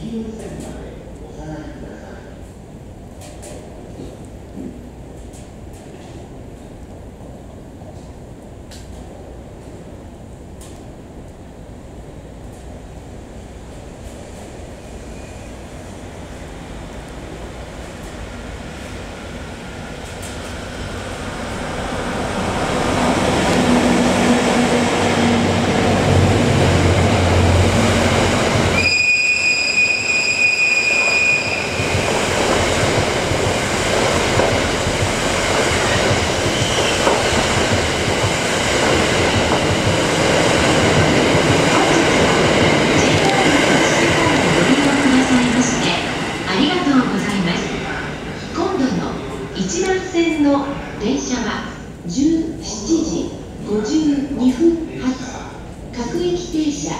You. 1番線の電車は17時52分発各駅停車